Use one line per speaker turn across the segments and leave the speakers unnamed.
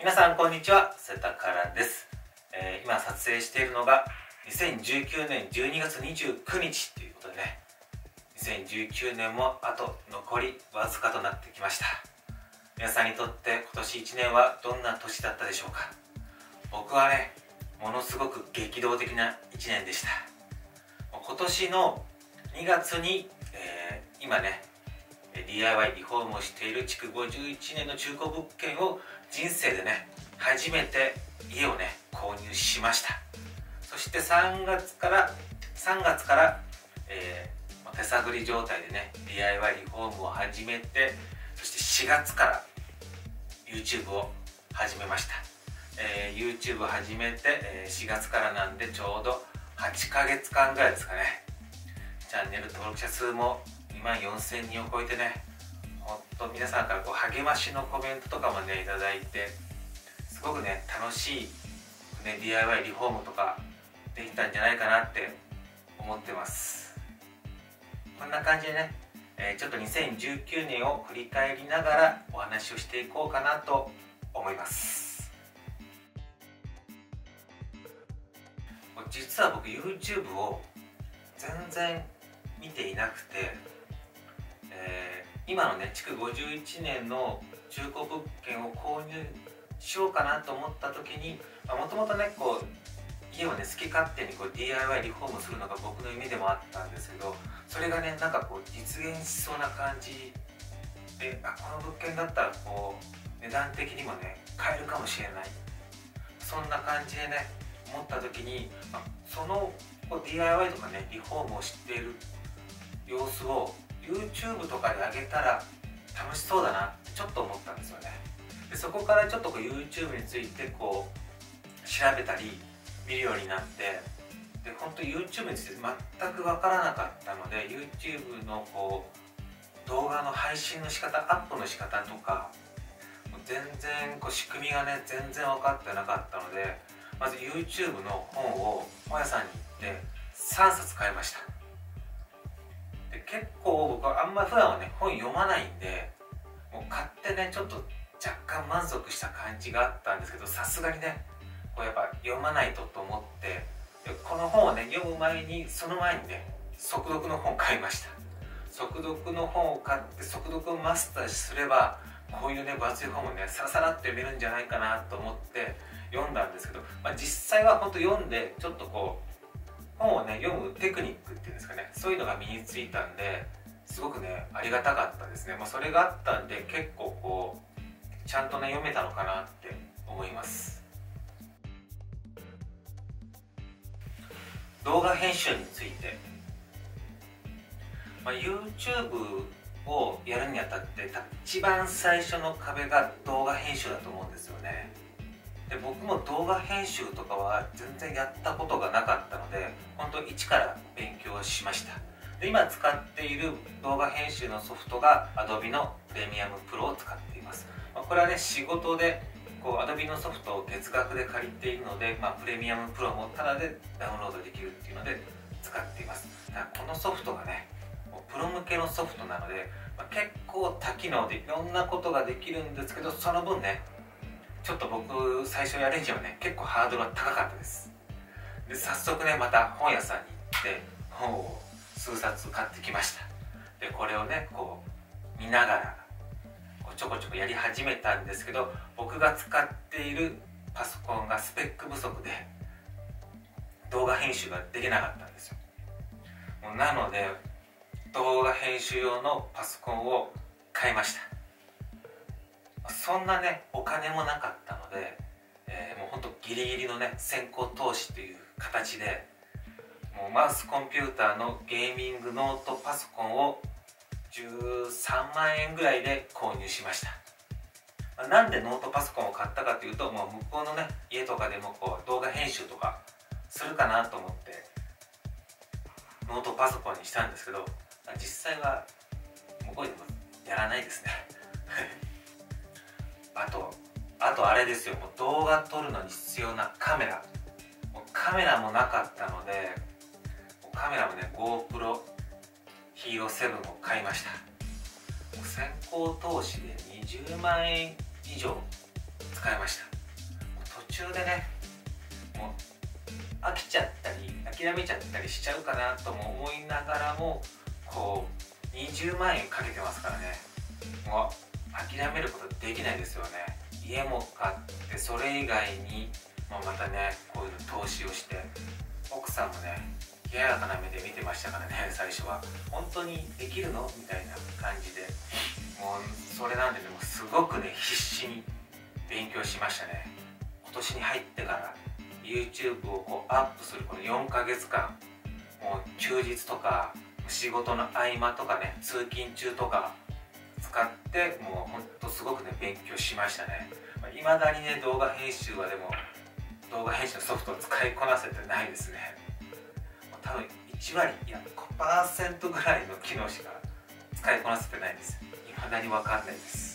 皆さんこんにちは瀬田からです、えー、今撮影しているのが2019年12月29日ということでね2019年もあと残りわずかとなってきました。皆さんにとって今年1年はどんな年だったでしょうか。僕はねものすごく激動的な1年でした。今年の2月に、えー、今ね DIY リフォームをしている築51年の中古物件を人生でね初めて家をね購入しました。そして3月から3月から、えー、手探り状態でね DIY リフォームを始めてそして4月から YouTube を始めました、えー、YouTube を始めて、え、4月からなんでちょうど8ヶ月間ぐらいですかね。チャンネル登録者数も2万4000人を超えてね本当皆さんからこう励ましのコメントとかもねいただいてすごくね楽しい、ね、DIY リフォームとかできたんじゃないかなって思ってます。こんな感じでね、えー、ちょっと2019年を振り返りながらお話をしていこうかなと思います。実は僕 YouTube を全然見ていなくて、えー、今のね築51年の中古物件を購入しようかなと思った時にもともとねこう家をね好き勝手にこう DIY リフォームするのが僕の夢でもあったんですけどそれがねなんかこう実現しそうな感じであこの物件だったらこう値段的にもね買えるかもしれない。そんな感じでね思った時に、ま、そのこう DIY とかねリフォームを知っている様子を YouTube とかで上げたら楽しそうだなってちょっと思ったんですよね。でそこからちょっとこう YouTube についてこう調べたり見るようになってで本当 YouTube について全く分からなかったので YouTube のこう動画の配信の仕方アップの仕方とか全然こう仕組みがね全然分かってなかったのでまず YouTube の本を本屋さんに行って3冊買いました。結構僕はあんまり普段はね本読まないんでもう買ってねちょっと若干満足した感じがあったんですけどさすがにねこうやっぱ読まないとと思ってこの本をね読む前にその前にね速読の本を買いました。速読の本を買って速読をマスターすればこういうね分厚い本をねさらさらって読めるんじゃないかなと思って読んだんですけど、まあ、実際は本当読んでちょっとこう本をね読むテクニックっていうんですかね。そういうのが身についたんですごくねありがたかったですね、まあ、それがあったんで結構こうちゃんとね読めたのかなって思います。動画編集について、まあ、YouTube をやるにあたって一番最初の壁が動画編集だと思うんですよね。で僕も動画編集とかは全然やったことがなかったので本当一から勉強しました。で今使っている動画編集のソフトが Adobe のプレミアムプロを使っています、ま、これはね仕事でこう Adobe のソフトを月額で借りているので、まあ、プレミアムプロもタダでダウンロードできるっていうので使っています。だからこのソフトがねプロ向けのソフトなので、まあ、結構多機能でいろんなことができるんですけどその分ねちょっと僕最初やるにはね結構ハードルが高かったです。で早速ねまた本屋さんに行って本を数冊買ってきました。でこれをねこう見ながらこうちょこちょこやり始めたんですけど僕が使っているパソコンがスペック不足で動画編集ができなかったんですよ。なので動画編集用のパソコンを買いました。そんなねお金もなかったので、えー、もうほんとギリギリのね先行投資という形でもうマウスコンピューターのゲーミングノートパソコンを13万円ぐらいで購入しました、まなんでノートパソコンを買ったかというともう向こうのね家とかでもこう動画編集とかするかなと思ってノートパソコンにしたんですけど実際は向こうでもやらないですね。あとあとあれですよ。もう動画撮るのに必要なカメラ。もうカメラもなかったのでカメラもね GoPro Hero 7を買いました。先行投資で20万円以上使いました。途中でねもう飽きちゃったり諦めちゃったりしちゃうかなとも思いながらもこう20万円かけてますからね。もう諦めることできないですよね。家も買ってそれ以外に、まあ、またねこういうの投資をして奥さんもね冷ややかな目で見てましたからね最初は。本当にできるのみたいな感じで。もうそれなんでねもすごくね必死に勉強しましたね。今年に入ってから YouTube をこうアップするこの4ヶ月間。もう休日とか仕事の合間とかね通勤中とか使ってもうほんとすごくね勉強しましたね。いまだにね動画編集はでも動画編集のソフトを使いこなせてないですね。多分1割いや5%ぐらいの機能しか使いこなせてないんです。いまだに分かんないです。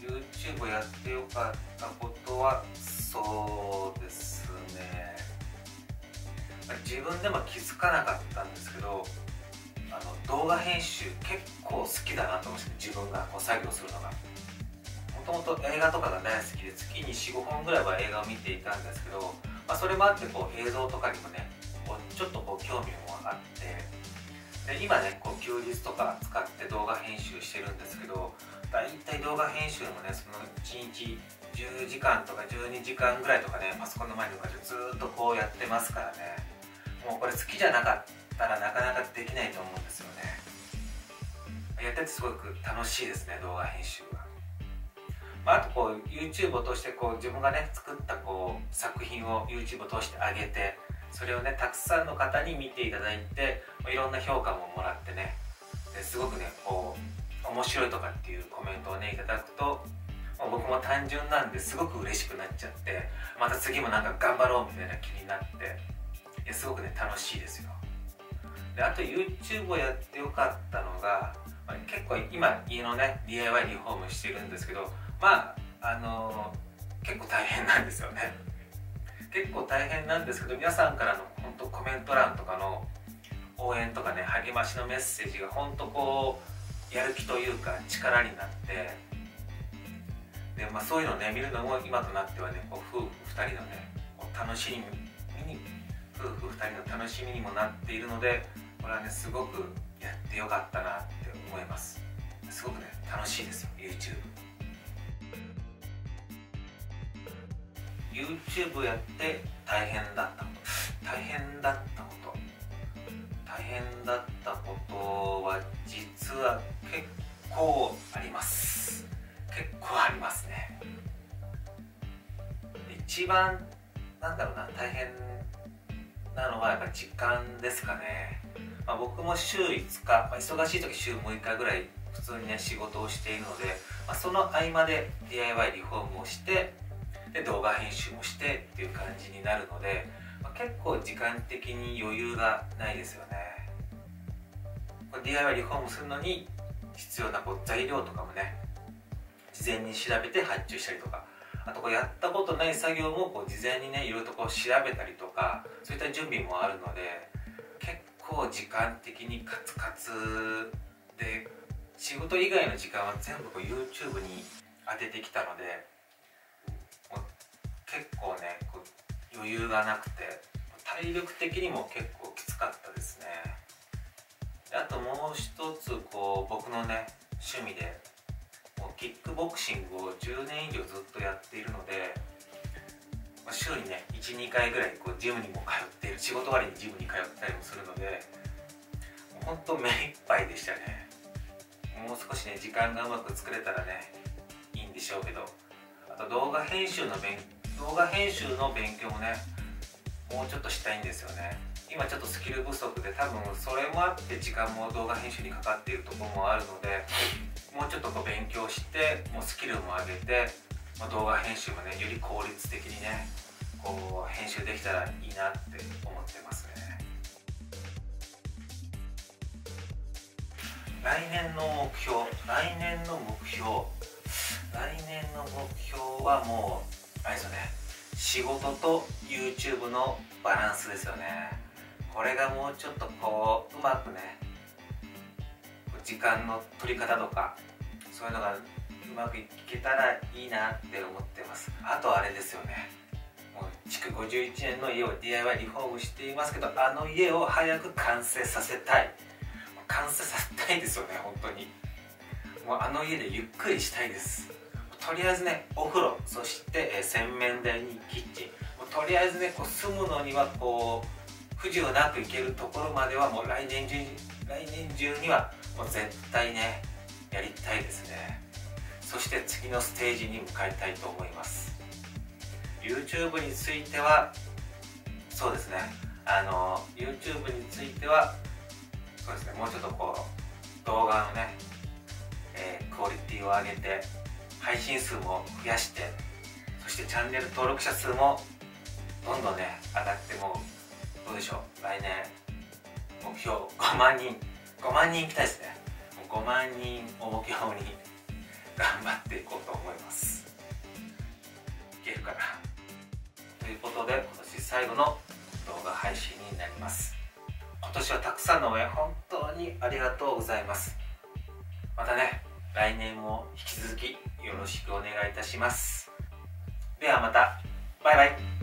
YouTube をやってよかったことはそうですね。自分でも気づかなかったんですけどあの動画編集結構好きだなと思って自分がこう作業するのが。もともと映画とかが大好きで月に45本ぐらいは映画を見ていたんですけど、まあ、それもあってこう映像とかにもねこうちょっとこう興味もあってで今ねこう休日とか使って動画編集してるんですけど大体動画編集もねその1日10時間とか12時間ぐらいとかねパソコンの前に向かってずっとこうやってますからね。もうこれ好きじゃなかったらなかなかできないと思うんですよね。やっててすごく楽しいですね動画編集は、まあ、あとこう YouTube を通してこう自分がね作ったこう作品を YouTube を通してあげてそれをねたくさんの方に見ていただいていろんな評価ももらってね。ですごくねこう面白いとかっていうコメントをねいただくと僕も単純なんですごく嬉しくなっちゃってまた次もなんか頑張ろうみたいな気になって。いやすごくね楽しいですよ。であと YouTube をやってよかったのが、まあ、結構今家のね DIY リフォームしてるんですけどまああのー、結構大変なんですよね。結構大変なんですけど皆さんからの本当コメント欄とかの応援とかね励ましのメッセージが本当こうやる気というか力になってで、まあ、そういうのね見るのも今となってはねこう夫婦2人のね楽しみ楽しみにもなっているのでこれはねすごくやってよかったなって思います。すごくね楽しいですよ YouTube YouTube やって大変だった。こと大変だったこと。大変だったことは実は結構あります。結構ありますね。一番なんだろうな大変なのはやっぱ時間ですかね、まあ、僕も週5日、まあ、忙しい時週6日ぐらい普通にね仕事をしているので、まあ、その合間で DIY リフォームをしてで動画編集もしてっていう感じになるので、まあ、結構時間的に余裕がないですよね。DIY リフォームするのに必要な材料とかもね事前に調べて発注したりとかあとこうやったことない作業もこう事前にねいろいろとこう調べたりとかそういった準備もあるので結構時間的にカツカツで仕事以外の時間は全部こう YouTube に当ててきたので結構ねこう余裕がなくて体力的にも結構きつかったですね。あともう一つこう僕のね趣味でキックボクシングを10年以上ずっとやっているので、まあ、週にね12回ぐらいこうジムにも通っている仕事終わりにジムに通ったりもするので本当目いっぱいでしたね。もう少しね時間がうまく作れたらねいいんでしょうけど。あと動画編集の勉動画編集の勉強もねもうちょっとしたいんですよね。今ちょっとスキル不足で多分それもあって時間も動画編集にかかっているところもあるのでもうちょっとこう勉強してもうスキルも上げて、まあ、動画編集もねより効率的にねこう編集できたらいいなって思ってますね。来年の目標来年の目標来年の目標はもうあれですよね仕事と YouTube のバランスですよね。これがもうちょっとこううまくね時間の取り方とかそういうのがうまくいけたらいいなって思ってます。あとあれですよね。もう築51年の家を DIY リフォームしていますけどあの家を早く完成させたい。完成させたいですよね本当に。もうあの家でゆっくりしたいです。とりあえずねお風呂そして、え、洗面台にキッチン。もとりあえずねこう住むのにはこう不自由なく行けるところまではもう来年中に来年中にはもう絶対ねやりたいですね。そして次のステージに向かいたいと思います。YouTube についてはそうですね。あの YouTube についてはそうですね。もうちょっとこう動画のね、えー、クオリティを上げて配信数も増やしてそしてチャンネル登録者数もどんどんね上がってもどうでしょう。来年目標5万人5万人いきたいですね。5万人を目標に頑張っていこうと思います。いけるかな。ということで今年最後の動画配信になります。今年はたくさんの応援本当にありがとうございます。またね来年も引き続きよろしくお願いいたします。ではまたバイバイ。